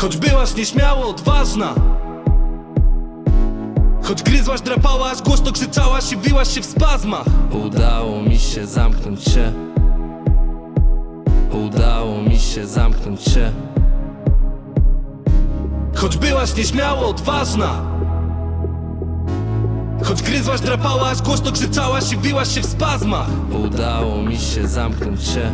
Choć byłaś nieśmiało odważna. Choć gryzłaś, drapałaś, głośno krzyczałaś i wiłaś się w spazmach. Udało mi się zamknąć się. Udało mi się zamknąć się. Choć byłaś nieśmiało odważna. Choć gryzłaś, drapałaś, głośno krzyczałaś i wiłaś się w spazmach. Udało mi się zamknąć się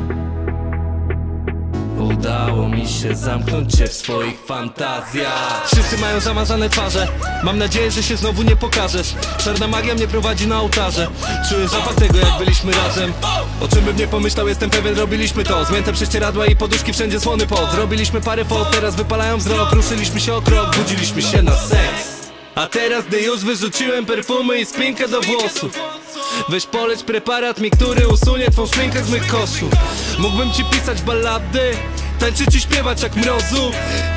Udało mi się zamknąć się w swoich fantazjach. Wszyscy mają zamazane twarze. Mam nadzieję, że się znowu nie pokażesz. Czarna magia mnie prowadzi na ołtarze. Czuję zapach tego, jak byliśmy razem. O czym bym nie pomyślał, jestem pewien, robiliśmy to. Zmięte prześcieradła i poduszki, wszędzie słony pot. Zrobiliśmy parę fot, teraz wypalają wzrok. Ruszyliśmy się o krok, budziliśmy się na seks. A teraz, gdy już wyrzuciłem perfumy i spinkę do włosów Weź poleć preparat mi, który usunie twą szminkę z mych koszów Mógłbym ci pisać ballady Tańczyć i śpiewać jak mrozu.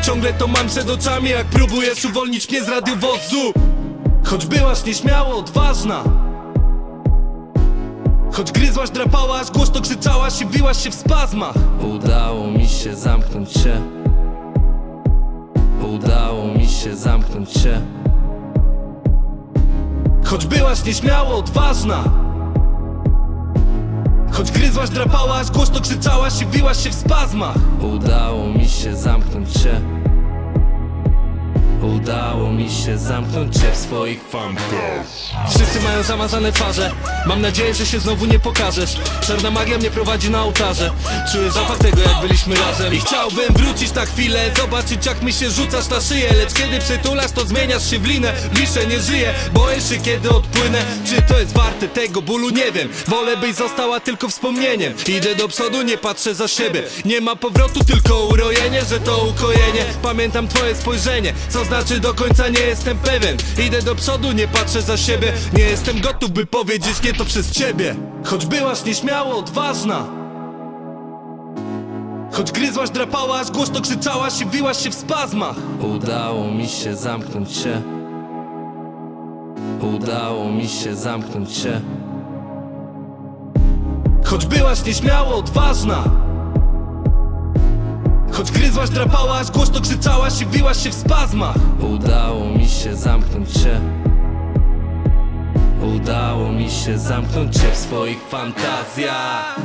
Ciągle to mam przed oczami jak próbujesz uwolnić mnie z radiowozu. Choć byłaś nieśmiało odważna. Choć gryzłaś, drapałaś, głośno krzyczałaś i wiłaś się w spazmach. Udało mi się zamknąć się. Udało mi się zamknąć się Choć byłaś nieśmiało odważna. Choć gryzłaś, drapałaś, głośno krzyczałaś i wiłaś się w spazmach. Udało mi się zamknąć się Udało mi się zamknąć się w swoich fantazjach Wszyscy mają zamazane twarze. Mam nadzieję, że się znowu nie pokażesz. Czarna magia mnie prowadzi na ołtarze. Czuję zapach tego, jak byliśmy razem. I chciałbym wrócić na chwilę Zobaczyć, jak mi się rzucasz na szyję. Lecz kiedy przytulasz, to zmieniasz się w linę. Wiszę, nie żyję, boję się, kiedy odpłynę. Czy to jest warte tego bólu? Nie wiem. Wolę, byś została tylko wspomnieniem. Idę do przodu, nie patrzę za siebie. Nie ma powrotu, tylko urojenie, że to ukojenie. Pamiętam twoje spojrzenie. Co znaczy do końca nie jestem pewien. Idę do przodu, nie patrzę za siebie. Nie jestem gotów, by powiedzieć nie to przez ciebie. Choć byłaś nieśmiało odważna. Choć gryzłaś, drapałaś, głośno krzyczałaś i wiłaś się w spazmach. Udało mi się zamknąć się. Udało mi się zamknąć się. Choć byłaś nieśmiało odważna Choć gryzłaś, drapałaś, głośno krzyczałaś i wiłaś się w spazmach. Udało mi się zamknąć się Udało mi się zamknąć się w swoich fantazjach